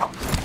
Oh.